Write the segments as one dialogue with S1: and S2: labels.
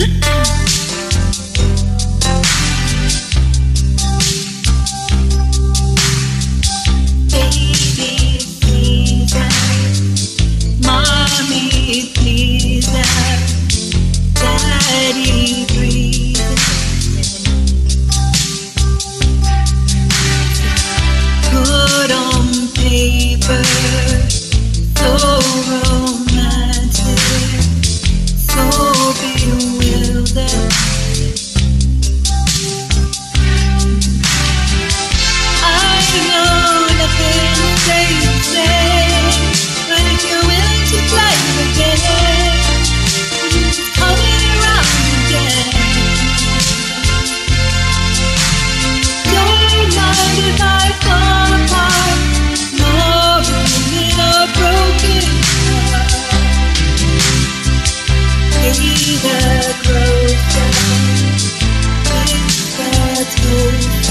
S1: to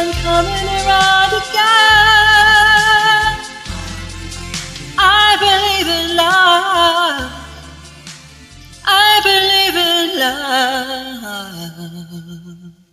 S1: I'm coming around again. I believe in love. I believe in love.